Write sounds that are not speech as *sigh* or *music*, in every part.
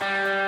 Uh...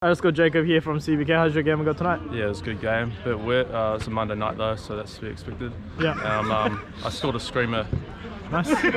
I just got Jacob here from CBK. How's your game go tonight? Yeah, it was a good game. Bit wet. Uh, it's a Monday night though, so that's to be expected. Yeah. Um, um, I scored a screamer. Nice. *laughs* *laughs* cool.